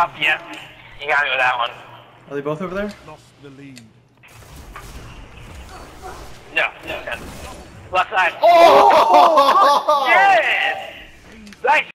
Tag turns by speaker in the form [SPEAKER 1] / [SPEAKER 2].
[SPEAKER 1] Up, yeah. You got me with that one.
[SPEAKER 2] Are they both over there?
[SPEAKER 3] Lost the lead.
[SPEAKER 1] No, no. Left side. Oh! Yes!